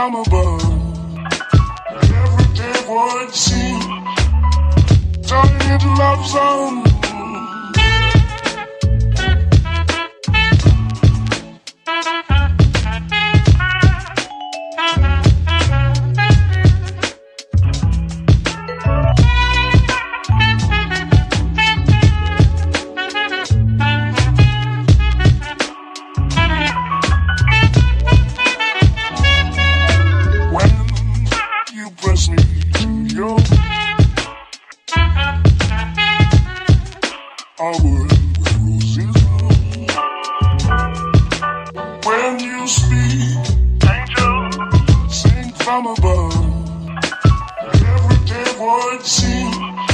From above. Every day would seem turning into love song. When you speak, angel, sing from above. Every day would seem.